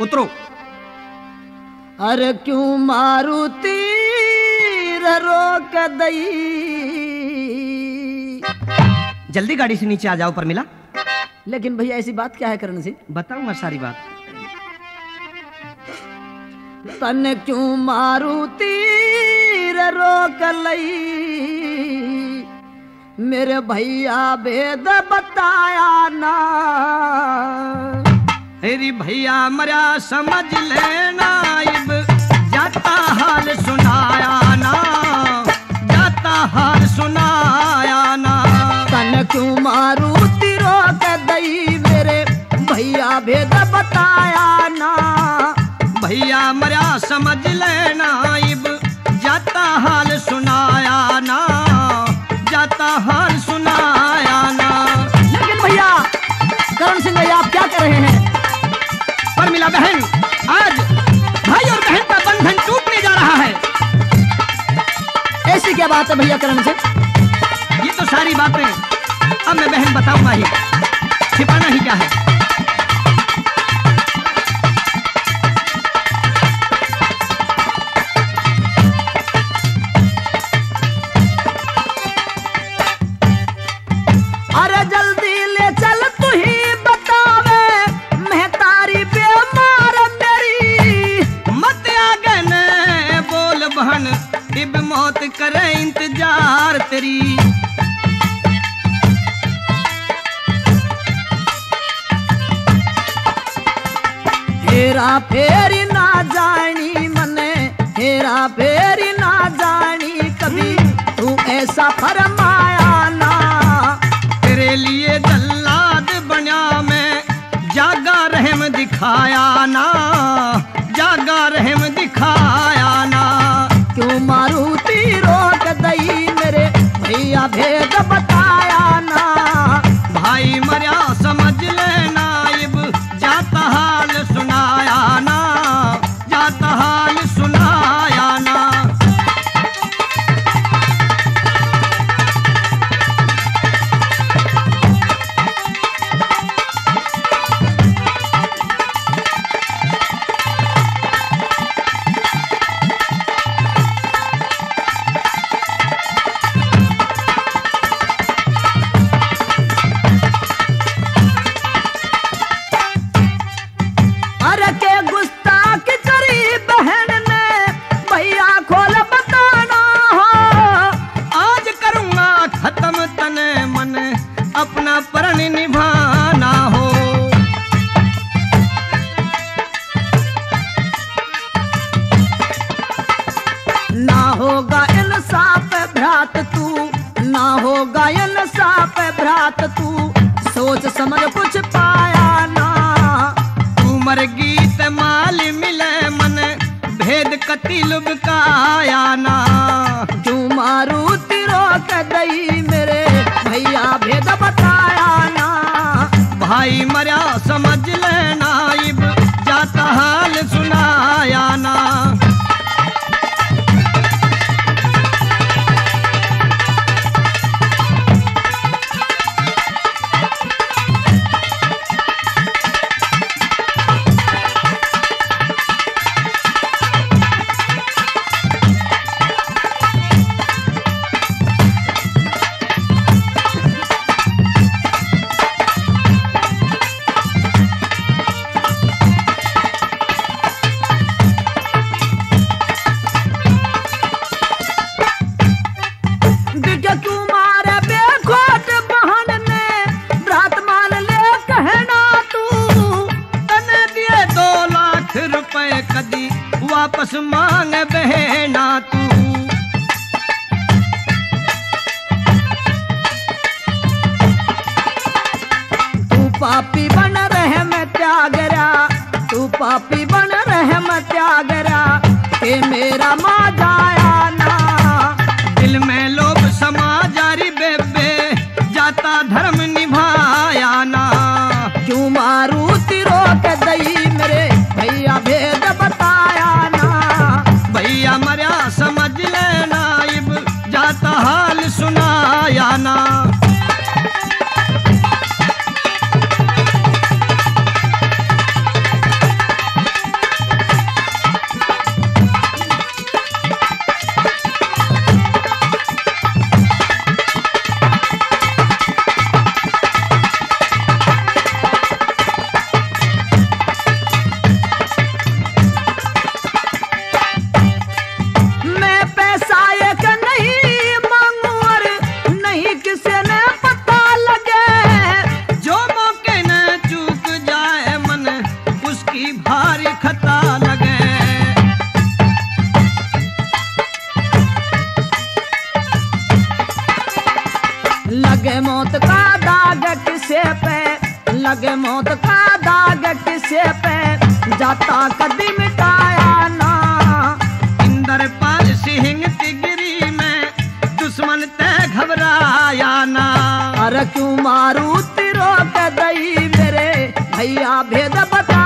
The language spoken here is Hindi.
उतरो। अरे क्यों मारू तीर रोक दई? जल्दी गाड़ी से नीचे आ जाओ पर मिला। लेकिन भैया ऐसी बात क्या है करण सिंह? बताऊँगा सारी बात। तन क्यों मारू तीर रोक लई? मेरे भैया भेद बताया ना। तेरी भैया मरा समझ लेना इब जाता हाल सुनाया ना जाता हाल सुनाया ना। तन क्यों मारू तिरो के दई मेरे भैया भेद बताया ना। भैया मरा समझ लेना बात है भैया करण सिंह ये तो सारी बातें अब मैं बहन बताऊँगा ही। छिपाना ही क्या है? बहन। इब मौत करे इंतज़ार तेरी। हेरा फेरी ना जानी मने, हेरा फेरी ना जानी कभी, तू ऐसा फरमाया ना। तेरे लिए जल्लाद बना मैं, जागा रहम दिखाया ना, जागा रहम दिखाया के गुस्ताख करी बहन ने भैया खोल बताना हो। आज करूँगा खत्म तने मन, अपना प्रण निभाना हो। ना होगा इंसाफ भ्रात तू, ना होगा इंसाफ भ्रात तू, सोच समझ कुछ पाया ना। तू मर भेद का आया ना पापी बन रहे मत्यागरा। त्यागरा के मेरा माँ जाया लगे मौत का दाग किसे पे? जाता कदी मिटाया ना। इंद्रपाल सिंह तिगरी में, दुश्मन ते घबराया ना। अरे क्यों मारू तिरो के मेरे? भैया भेद बता